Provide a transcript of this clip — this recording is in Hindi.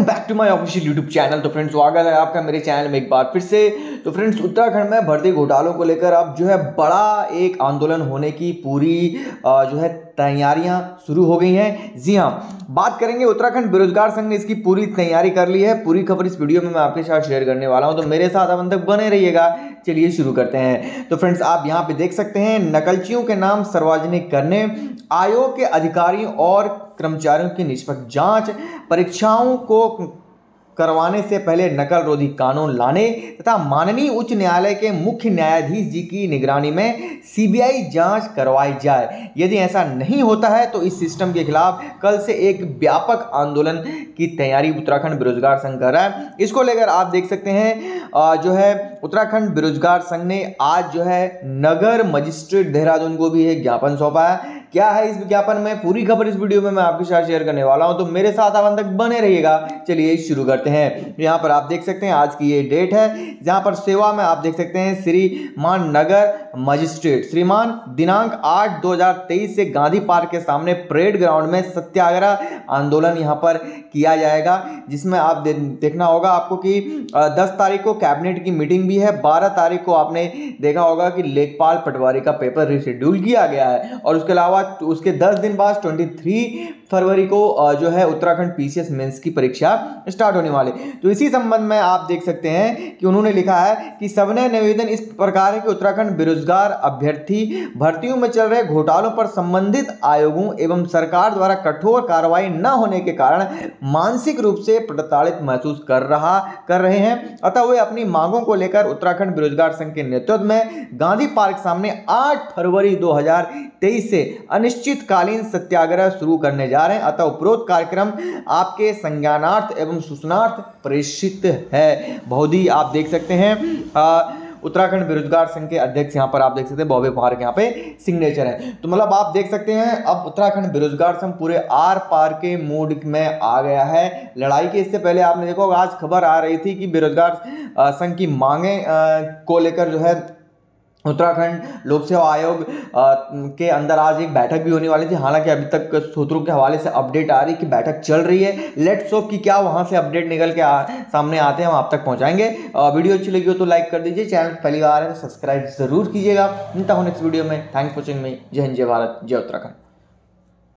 Welcome back to my official YouTube channel तो फ्रेंड्स स्वागत है आपका मेरे चैनल में एक बार फिर से। तो फ्रेंड्स उत्तराखंड में भर्ती घोटालों को लेकर अब जो है बड़ा एक आंदोलन होने की पूरी जो है तैयारियाँ शुरू हो गई हैं। जी हाँ बात करेंगे उत्तराखंड बेरोजगार संघ ने इसकी पूरी तैयारी कर ली है। पूरी खबर इस वीडियो में मैं आपके साथ शेयर करने वाला हूँ तो मेरे साथ अब तक बने रहिएगा। चलिए शुरू करते हैं। तो फ्रेंड्स, आप यहाँ पे देख सकते हैं, नकलचियों के नाम सार्वजनिक करने, आयोग के अधिकारियों और कर्मचारियों की निष्पक्ष जाँच, परीक्षाओं को करवाने से पहले नकल रोधी कानून लाने तथा माननीय उच्च न्यायालय के मुख्य न्यायाधीश जी की निगरानी में सीबीआई जाँच करवाई जाए। यदि ऐसा नहीं होता है तो इस सिस्टम के खिलाफ कल से एक व्यापक आंदोलन की तैयारी उत्तराखंड बेरोजगार संघ कर रहा है। इसको लेकर आप देख सकते हैं जो है, उत्तराखंड बेरोजगार संघ ने आज जो है, नगर मजिस्ट्रेट देहरादून को भी एक ज्ञापन सौंपा है। क्या है इस विज्ञापन में? पूरी खबर इस वीडियो में मैं आपके साथ शेयर करने वाला हूँ तो मेरे साथ आप तक बने रहिएगा। चलिए शुरू करते हैं। यहाँ पर आप देख सकते हैं आज की ये डेट है। जहाँ पर सेवा में आप देख सकते हैं श्रीमान नगर मजिस्ट्रेट, श्रीमान दिनांक आठ दो से गांधी पार्क के सामने परेड ग्राउंड में सत्याग्रह आंदोलन यहाँ पर किया जाएगा, जिसमें आप देखना होगा आपको कि दस तारीख को कैबिनेट की मीटिंग भी है, बारह तारीख को आपने देखा होगा कि लेखपाल पटवारी का पेपर रिशेड्यूल किया गया है। और उसके अलावा बाद, उसके दस दिन बाद ट्वेंटी थ्री फरवरी को जो है उत्तराखंड पीसीएस मेंस की परीक्षा स्टार्ट होने वाली। तो इसी संबंध में आप देख सकते हैं कि उन्होंने लिखा है कि सबने निवेदन इस प्रकार है कि उत्तराखंड बेरोजगार अभ्यर्थी भर्तियों में चल रहे घोटालों पर संबंधित आयोगों एवं सरकार द्वारा कठोर कार्रवाई न होने के कारण मानसिक रूप से प्रताड़ित महसूस कर रहा, कर रहे हैं। अतः वे अपनी मांगों को लेकर उत्तराखंड बेरोजगार संघ के नेतृत्व में गांधी पार्क सामने 8 फरवरी 2023 से अनिश्चितकालीन सत्याग्रह शुरू करने जा रहे हैं। अतः उपरोक्त कार्यक्रम आपके संज्ञानार्थ एवं सूचनार्थ प्रेषित है। बहुत ही आप देख सकते हैं आ, उत्तराखंड बेरोजगार संघ के अध्यक्ष यहाँ पर आप देख सकते हैं बॉबे पहाड़ के यहाँ पे सिग्नेचर है। तो मतलब आप देख सकते हैं अब उत्तराखंड बेरोजगार संघ पूरे आर पार के मूड में आ गया है। लड़ाई के इससे पहले आपने देखो आज खबर आ रही थी कि बेरोजगार संघ की मांगे को लेकर जो है उत्तराखंड लोक सेवा आयोग के अंदर आज एक बैठक भी होने वाली थी। हालाँकि अभी तक सूत्रों के हवाले से अपडेट आ रही कि बैठक चल रही है। लेट्स ऑफ़ कि क्या वहाँ से अपडेट निकल के आ, सामने आते हैं हम आप तक पहुंचाएँगे। वीडियो अच्छी लगी हो तो लाइक कर दीजिए। चैनल पहली बार है सब्सक्राइब ज़रूर कीजिएगा। मिलता हूँ नेक्स्ट वीडियो में। थैंक्स वॉचिंग में जय हिंद जय भारत जय उत्तराखंड।